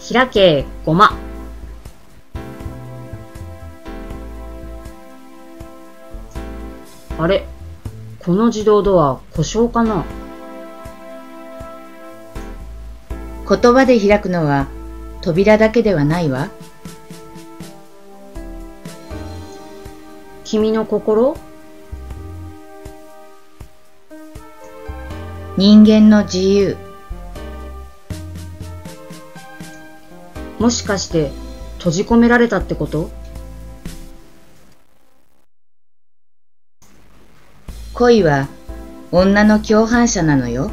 開け、ごま。あれ？この自動ドア故障かな？言葉で開くのは扉だけではないわ。君の心？人間の自由。もしかして閉じ込められたってこと？恋は女の共犯者なのよ。